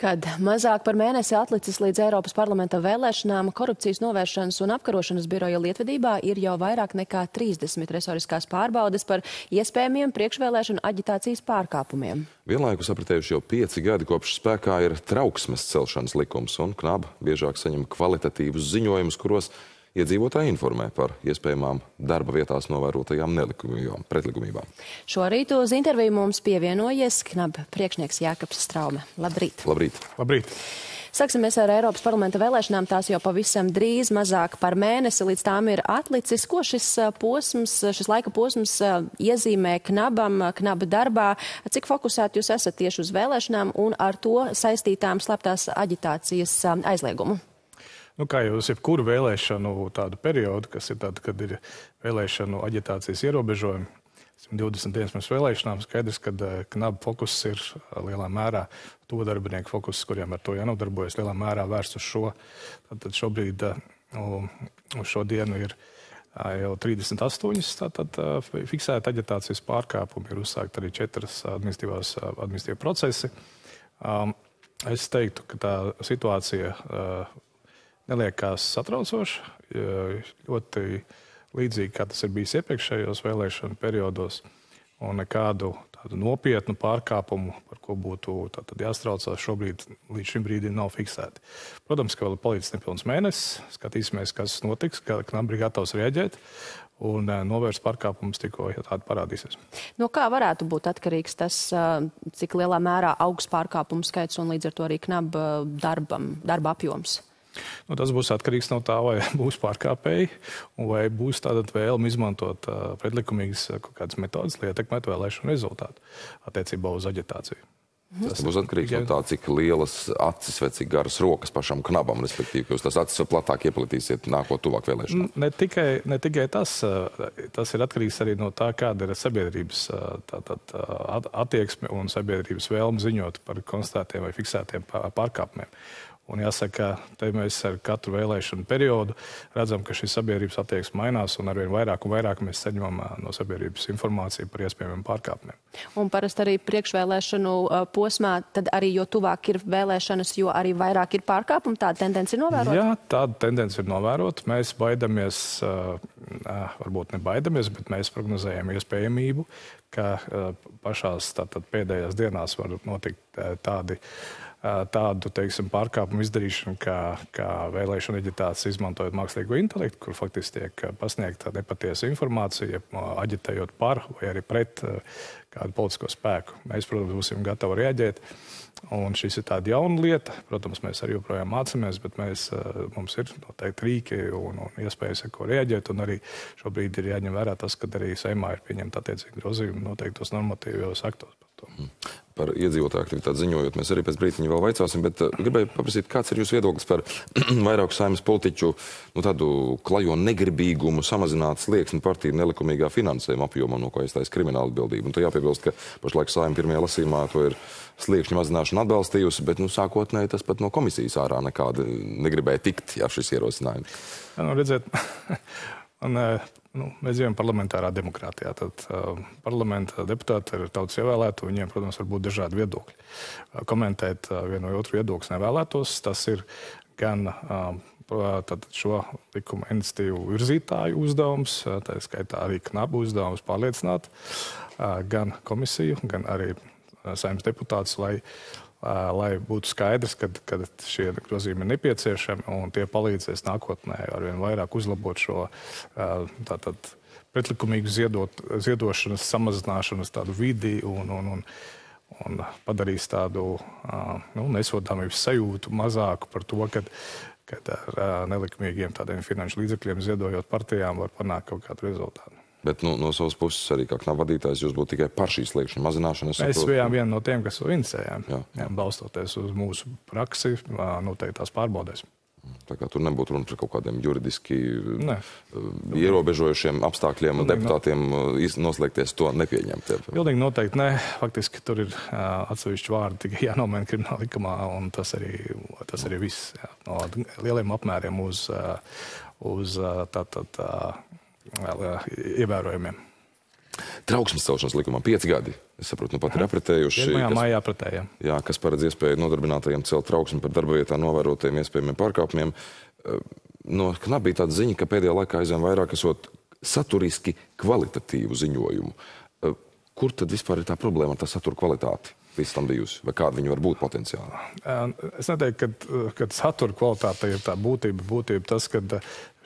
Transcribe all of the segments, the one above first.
Kad mazāk par mēnesi atlicis līdz Eiropas parlamenta vēlēšanām, korupcijas novēršanas un apkarošanas biroja lietvedībā ir jau vairāk nekā 30 resoriskās pārbaudes par iespējamiem priekšvēlēšanu aģitācijas pārkāpumiem. Vienlaikus apritējuši jau pieci gadi kopš spēkā ir trauksmes celšanas likums, un knaba biežāk saņem kvalitatīvus ziņojumus, kuros Iedzīvotāji informē par iespējamām darba vietās novērotajām nelikumībām, pretlikumībām. Šorīt uz interviju mums pievienojies knab priekšnieks Jākaps Straume. Labrīt! Labrīt! Labrīt. Sāksimies ar Eiropas parlamenta vēlēšanām. Tās jau pavisam drīz, mazāk par mēnesi līdz tām ir atlicis. Ko šis posms, šis laika posms iezīmē knabam, knaba darbā? Cik fokusēti jūs esat tieši uz vēlēšanām un ar to saistītām slēptās aģitācijas aizliegumu? Nu, kā jau jebkuru vēlēšanu periodu, kas ir tāda, kad ir vēlēšanu aģitācijas ierobežojumi, 120 dienas pirms vēlēšanām, skaidrs, ka uh, knaba fokus ir uh, lielā mērā to darbinieku fokus, kuriem ar to jānodarbojas, lielā mērā vērsts uz šo. Tad šobrīd uh, uz šo dienu ir jau 38 tātad, fiksēta aģitācijas pārkāpumi, ir uzsākt arī četras administratīvie procesi. Es teiktu, ka tā situācija neliekās satraucoši. Ļoti līdzīgi kā tas ir bijis iepriekšējos vēlēšanu periodos, un nekādu nopietnu pārkāpumu, par ko būtu jāstraucās, šobrīd līdz šim brīdim nav fiksēti. Protams, ka vēl ir palicis nepilns mēnesis. Skatīsimies, kas notiks, kā knap ir gatavs rēģēt. Un novērst pārkāpumus tikko, ja tāda parādīsies. No kā varētu būt atkarīgs tas, cik lielā mērā augs pārkāpumu skaits un līdz ar to arī knaba darbam, darba apjoms? Nu, tas būs atkarīgs no tā, vai būs pārkāpēji, vai būs tāda vēlme izmantot uh, pretlikumīgas kaut kādas metodas, lai ietekmētu vēlēšanu rezultātu attiecībā uz aģitāciju. Tas būs atkarīgs no tā, cik lielas acis vai cik garas rokas pašam knabam, respektīvi, ka jūs tās acis vēl platāk ieplatīsiet nākot tuvāk vēlēšanām. Ne tikai, ne tikai tas, tas ir atkarīgs arī no tā, kāda ir sabiedrības tā, tā, tā, attieksme un sabiedrības vēlme ziņot par konstatētiem vai fiksētiem pārkāpumiem. Un jāsaka, te mēs ar katru vēlēšanu periodu redzam, ka šī sabiedrības attieksme mainās, un arvien vairāk un vairāk mēs saņemam no sabiedrības informāciju par iespējamiem pārkāpumiem. Un parasti arī priekšvēlēšanu posmā, tad arī jo tuvāk ir vēlēšanas, jo arī vairāk ir pārkāpumu. Tāda tendence ir novērota? Jā, tāda tendence ir novērota. Mēs baidamies, varbūt nebaidamies, bet mēs prognozējam iespējamību, ka pašās tātad, pēdējās dienās var notikt tādi tādu teiksim, pārkāpumu izdarīšanu, kā, kā vēlēšana aģitācija, izmantojot mākslīgo intelektu, kur faktiski tiek pasniegta nepatiesa informācija, aģitējot par vai arī pret kādu politisko spēku. Mēs, protams, būsim gatavi reaģēt. Un šis ir tāda jauna lieta. Protams, mēs arī joprojām mācāmies, bet mēs, mums ir noteikti rīki un, un iespējas, ko reaģēt. Un arī šobrīd ir jāņem vērā tas, ka arī Seimā ir pieņemta attiecīgi grozījumi noteiktos normatīvos aktos to. Par iedzīvotāju aktivitāti ziņojot, mēs arī pēc brīdiņa vēl vaicāsim, bet uh, gribēju paprasīt, kāds ir jūsu viedoklis par vairāku saimnes politiķu nu, tādu klajo negribīgumu samazināt slieksni partiju nelikumīgā finansējuma apjomā, no ko aizstājas krimināla atbildība. Un te jāpiebilst, ka pašlaik saima pirmajā lasīmā to ir sliekšņa mazināšana atbalstījusi, bet nu, sākotnēji tas pat no komisijas ārā nekāda negribēja tikt, ja šis ierosinājums. Nu, redziet, un, Nu, mēs dzīvojam parlamentārā demokrātijā. Tad uh, parlamenta deputāti ir tautas ievēlēti, viņiem, protams, var būt dažādi viedokļi. Uh, komentēt uh, vienu vai otru viedokli nevēlētos. Tas ir gan uh, šo likuma iniciatīvu virzītāju uzdevums, uh, tā skaitā arī knabu uzdevums pārliecināt uh, gan komisiju, gan arī uh, saimnes deputātus, lai lai būtu skaidrs, ka, ka šie grozījumi ir nepieciešami un tie palīdzēs nākotnē arvien vairāk uzlabot šo tātad, pretlikumīgu ziedot, ziedošanas, samazināšanas tādu vidi un, un, un, un padarīs tādu nu, nesodāmības sajūtu mazāku par to, ka kad ar nelikumīgiem tādiem finanšu līdzekļiem ziedojot partijām var panākt kaut kādu rezultātu. Bet nu, no savas puses, arī kā vadītājs, jūs būtu tikai par šīs liekšņa mazināšanu. Mēs saprotu, bijām viena no tiem, kas to inicējām. Jā. Jā, balstoties uz mūsu praksi, noteiktās pārbaudēs. Tā kā tur nebūtu runa par kaut kādiem juridiski ne. ierobežojušiem apstākļiem, Pilnīgi deputātiem no... noslēgties to nepieņemt. Pilnīgi noteikti nē. Faktiski tur ir atsevišķi vārdi tikai jānomēna krimināla likumā, un tas arī, tas arī viss. Jā. No lieliem apmēriem uz, uz tā, tā, tā, vēl ievērojumiem. Trauksmes celšanas likumā pieci gadi. Es saprotu, nu pat ir apritējuši. Pirmajā kas- maijā apritējām. Jā, kas paredz iespēju nodarbinātajiem celt trauksmi par darba vietā novērotiem iespējamiem pārkāpumiem. No knap bija tāda ziņa, ka pēdējā laikā aizvien vairāk esot saturiski kvalitatīvu ziņojumu. Kur tad vispār ir tā problēma ar tā satura kvalitāti? Līdz tam bijusi, vai kāda viņa var būt potenciāli? Es neteiktu, ka, satura kvalitāte ir tā būtība. Būtība tas, ka ē,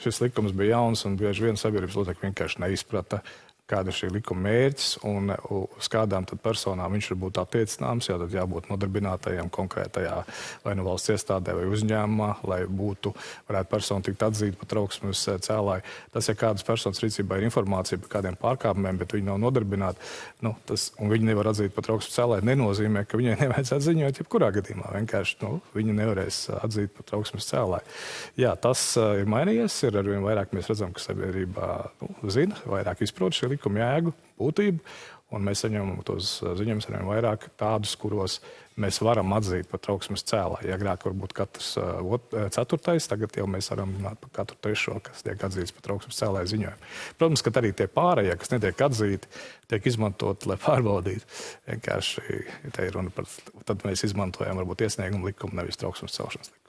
šis likums bija jauns un bieži vien sabiedrības locekļi vienkārši neizprata, kāda ir šī likuma mērķis un uz kādām personām viņš var būt attiecināms. Jā, tad jābūt nodarbinātajiem konkrētajā vai nu valsts iestādē vai uzņēmumā, lai būtu, varētu persona tikt atzīta par trauksmes ē, cēlāju. Tas, ja kādas personas rīcībā ir informācija par kādiem pārkāpumiem, bet viņi nav nodarbināti, nu, tas, un viņi nevar atzīt par trauksmes cēlāju, nenozīmē, ka viņai nevajadzētu ziņot jebkurā gadījumā. Vienkārši nu, viņi nevarēs atzīt par trauksmes cēlāju. Jā, tas uh, ir mainījies. Ir arvien vairāk mēs redzam, ka sabiedrība nu, zina, vairāk izprot šī likuma jēgu, būtību. Un mēs saņemam tos uh, ziņojumus arvien vairāk tādus, kuros mēs varam atzīt par trauksmes cēlāju. Ja agrāk varbūt katrs uh, ot- uh, ceturtais, tagad jau mēs varam runāt par katru trešo, kas tiek atzīts par trauksmes cēlāju ziņojumu. Protams, ka arī tie pārējie, kas netiek atzīti, tiek izmantot, lai pārbaudītu. Vienkārši te ir runa par, tad mēs izmantojam varbūt iesniegumu likumu, nevis trauksmes celšanas likumu.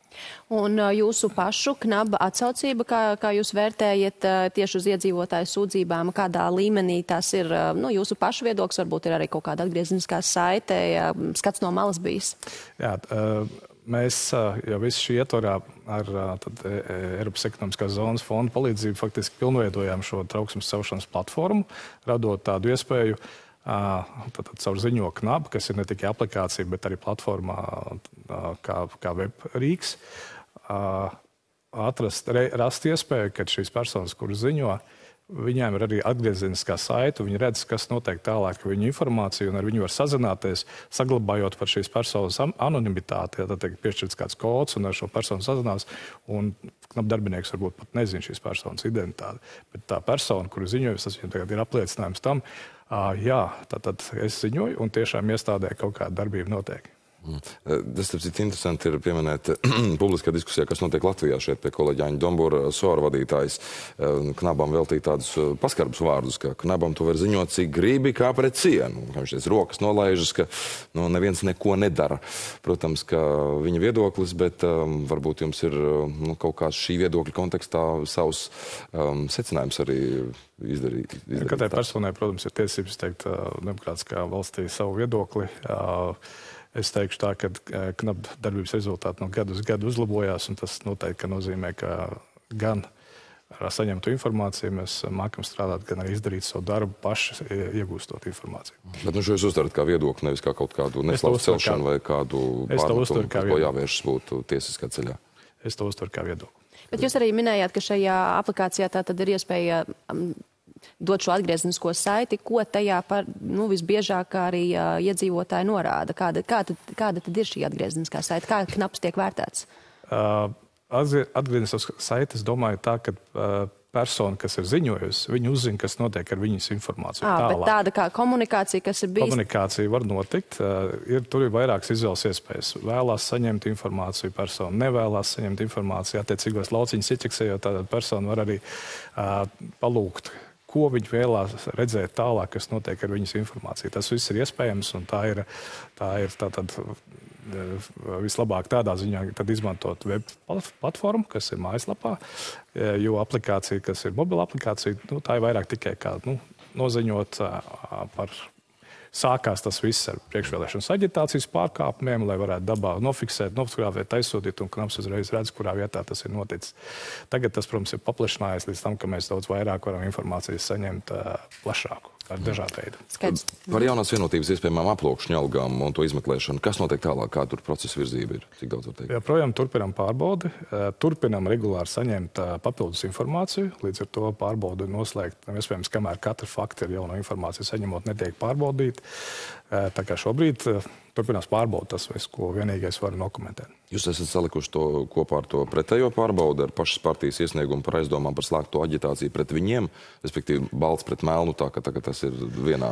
Un ā, jūsu pašu knaba atsaucība, kā, kā jūs vērtējat ā, tieši uz iedzīvotāju sūdzībām, kādā līmenī tas ir ā, nu, jūsu pašu viedoklis, varbūt ir arī kaut kāda atgriezeniskā saite, ā, skats no malas bijis. Jā, mēs jau visu šī ietvarā ar tad, e, e, Eiropas ekonomiskās zonas fonda palīdzību faktiski pilnveidojām šo trauksmes celšanas platformu, radot tādu iespēju. ā, Tad, tad caur ziņo knabu, kas ir ne tikai aplikācija, bet arī platformā, kā, kā web rīks, atrast, re, rast iespēju, ka šīs personas, kuras ziņo, viņiem ir arī atgriezeniskā saite, viņi redz, kas notiek tālāk ar viņu informāciju, un ar viņu var sazināties, saglabājot par šīs personas anonimitāti. Ja tad tiek piešķirts kāds kods, un ar šo personu sazinās, darbinieks varbūt pat nezina šīs personas identitāti. Bet tā persona, kuru ziņojusi, tas viņam tagad ir apliecinājums tam, ā, jā, tad es ziņoju, un tiešām iestādē kaut kāda darbība notiek. Mm. Eh, Tas, starp citu, interesanti ir pieminēt publiskā diskusijā, kas notiek Latvijā šeit pie kolēģa Jāņa Dombora, SOR vadītājs. eh, Knabam veltīt tādus eh, paskarbus vārdus, ka knabam tu var ziņot, cik gribi, kā pret cienu. Kā viņš teica, rokas nolaižas, ka nu, neviens neko nedara. Protams, ka viņa viedoklis, bet um, varbūt jums ir eh, nu, kaut kāds šī viedokļa kontekstā savs um, secinājums arī izdarīt. izdarīt Katrai personai, protams, ir tiesības izteikt ā, demokrātiskā valstī savu viedokli. Ā, Es teikšu tā, ka knaba darbības rezultāti no gada uz gadu uzlabojās, un tas noteikti nozīmē, ka gan ar saņemtu informāciju mēs mākam strādāt, gan arī izdarīt savu darbu paši, ie- iegūstot informāciju. Bet nu, šo jūs uztverat kā viedokli, nevis kā kaut kādu Es to neslavu uztveru kā- celšanu vai kādu pārmetumu, kā ko jāvēršas būtu tiesiskā ceļā. Es to uztveru kā viedokli. Bet jūs arī minējāt, ka šajā aplikācijā tā tad ir iespēja dot šo atgriezenisko saiti, ko tajā par, nu, visbiežāk arī uh, iedzīvotāji norāda. Kāda, kā tad, kāda tad ir šī atgriezeniskā saite? Kā knaps tiek vērtēts? Uh, Atgriezties uz saites, domāju, tā, ka uh, persona, kas ir ziņojusi, viņa uzzina, kas notiek ar viņas informāciju. À, tāda kā komunikācija, kas ir bijusi. Komunikācija var notikt. Uh, ir, tur ir vairākas izvēles iespējas. Vēlās saņemt informāciju, persona nevēlas saņemt informāciju. Attiecīgos lauciņus ieķeksējot, tāda persona var arī uh, palūgt. Ko viņi vēlās redzēt tālāk, kas notiek ar viņas informāciju. Tas viss ir iespējams, un tā ir, tā ir tā tad, eh, vislabāk tādā ziņā, izmantot web plat- platformu, kas ir mājaslapā, eh, jo aplikācija, kas ir mobila aplikācija, nu, tā ir vairāk tikai kā nu, noziņot par. Sākās tas viss ar priekšvēlēšanas aģitācijas pārkāpumiem, lai varētu dabā nofiksēt, nofotografēt, aizsūtīt, un knaps uzreiz redz, kurā vietā tas ir noticis. Tagad tas, protams, ir paplašinājies līdz tam, ka mēs daudz vairāk varam informācijas saņemt uh, plašāku, ar dažādu veidu. Skaidrs. Par jaunās vienotības iespējamām aplūkšņu algām un to izmeklēšanu. Kas notiek tālāk? Kāda tur procesa virzība ir? Cik daudz var teikt? Joprojām turpinām pārbaudi, turpinām regulāri saņemt papildus informāciju. Līdz ar to pārbaudi noslēgt. Iespējams, kamēr katra fakta ir jauna informācija saņemot, netiek pārbaudīta. Eh, Tā kā šobrīd eh, turpinās pārbaudīt tas, viss, ko vienīgais var nokomentēt. Jūs esat salikuši to kopā ar to pretējo pārbaudi, ar pašas partijas iesniegumu par aizdomām par slēgto aģitāciju pret viņiem, respektīvi balts pret melnu, tā ka tagad tas ir vienā.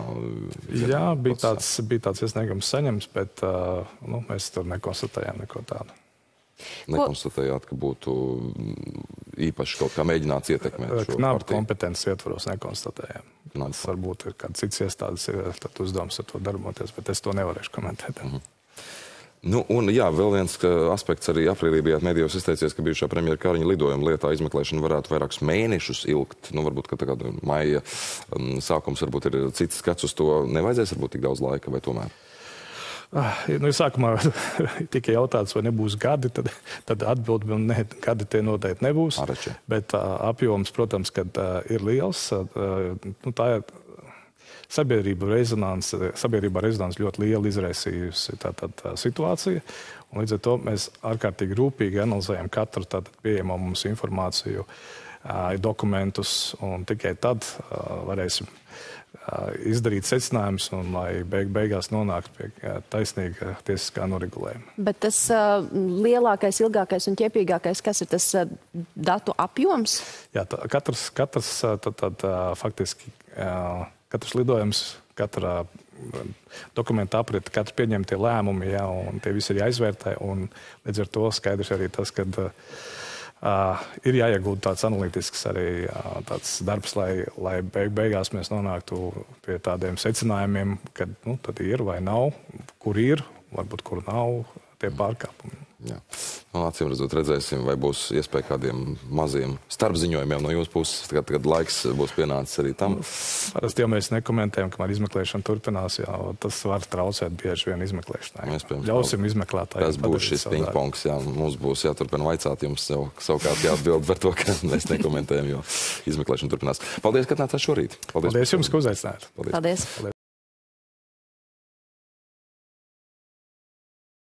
vienā Jā, bija procesā. tāds, bija tāds iesniegums saņemts, bet uh, nu, mēs tur nekonstatējām neko tādu. Nekonstatējāt, ka būtu mm, īpaši kaut kā mēģināts ietekmēt šo partiju. kompetences ietvaros nekonstatējām. Tas varbūt ir kāds cits iestādes uzdevums ar to darboties, bet es to nevarēšu komentēt. Mm -hmm. Nu, un, jā, vēl viens aspekts arī aprīlī bijāt medijos izteicies, ka bijušā premjera Kariņa lidojuma lietā izmeklēšana varētu vairākus mēnešus ilgt. Nu, varbūt, ka tā kā maija um, sākums varbūt ir cits skats uz to. Nevajadzēs varbūt tik daudz laika vai tomēr? Ah, nu, sākumā tika jautāts, vai nebūs gadi. Tad, tad atbildi bija, ne, gadi tie noteikti nebūs. Arači. Bet uh, apjoms, protams, kad, uh, ir liels. Uh, nu, tā ir sabiedrība rezonanse, sabiedrībā rezonanse ļoti liela izraisījusi tā, tā, tā situācija. Un līdz ar to mēs ārkārtīgi rūpīgi analizējam katru pieejamo mums informāciju, dokumentus, un tikai tad varēsim izdarīt secinājumus un lai beig beigās nonāktu pie taisnīga tiesiskā noregulējuma. Bet tas uh, lielākais, ilgākais un ķepīgākais, kas ir tas uh, datu apjoms? Jā, tā, katrs, katrs tā, tā, faktiski. Katrs lidojums, katra dokumenta aprite, katrs pieņemtie lēmumi, jā, un tie visi ir jāizvērtē. Līdz ar to skaidrs arī tas, ka uh, ir jāiegūda tāds analītisks arī uh, tāds darbs, lai, lai beig beigās mēs nonāktu pie tādiem secinājumiem, ka nu, ir vai nav, kur ir, varbūt kur nav tie pārkāpumi. Jā. Nu, acīm redzot, redzēsim, vai būs iespēja kādiem maziem starpziņojumiem no jūsu puses, kad, kad laiks būs pienācis arī tam. Parasti jau mēs nekomentējam, kamēr izmeklēšana turpinās, jā, tas var traucēt bieži vien izmeklēšanai. Iespējams, Ļausim izmeklētājiem. Tas būs šis pingpongs, jā, mums būs jāturpina vaicāt jums sev, savukārt jāatbild par to, ka mēs nekomentējam, jo izmeklēšana turpinās. Paldies, ka nācāt šorīt. Paldies, Paldies jums, ka uzaicinājāt. Paldies. Paldies. Paldies.